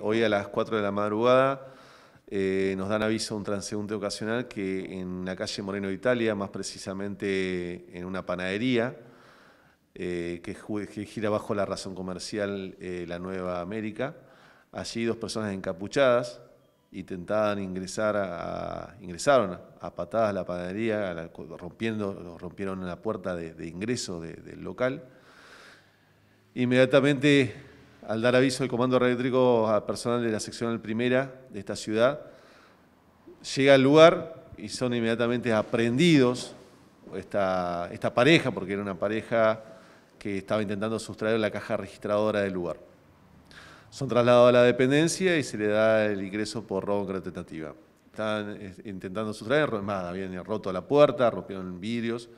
Hoy a las 4 de la madrugada eh, nos dan aviso un transeúnte ocasional que en la calle Moreno de Italia, más precisamente en una panadería, eh, que, gira bajo la razón comercial eh, La Nueva América, allí dos personas encapuchadas intentaban ingresar a, ingresaron a patadas a la panadería, rompiendo, rompieron la puerta de, ingreso del local. Inmediatamente al dar aviso del comando eléctrico a personal de la seccional primera de esta ciudad, llega al lugar y son inmediatamente aprendidos esta, pareja, porque era una pareja que estaba intentando sustraer la caja registradora del lugar. Son trasladados a la dependencia y se le da el ingreso por robo en tentativa. Eh, intentando sustraer, más, habían roto la puerta, rompieron vidrios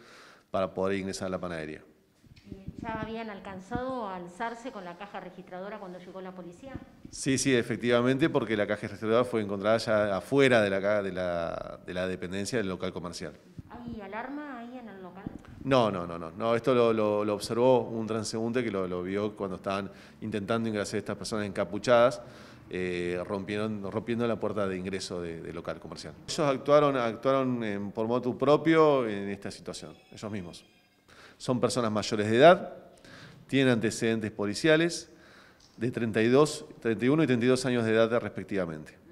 para poder ingresar a la panadería. ¿Ya habían alcanzado a alzarse con la caja registradora cuando llegó la policía? Sí, sí, efectivamente, porque la caja registradora fue encontrada ya afuera de la, de la, de la dependencia del local comercial. ¿Hay alarma ahí en el local? No, no, no, no. no esto lo, lo, observó un transeúnte que lo, vio cuando estaban intentando ingresar estas personas encapuchadas. Eh, rompiendo la puerta de ingreso del local comercial. Ellos actuaron, actuaron por motu propio en esta situación, ellos mismos. Son personas mayores de edad, tienen antecedentes policiales de 32, 31 y 32 años de edad respectivamente.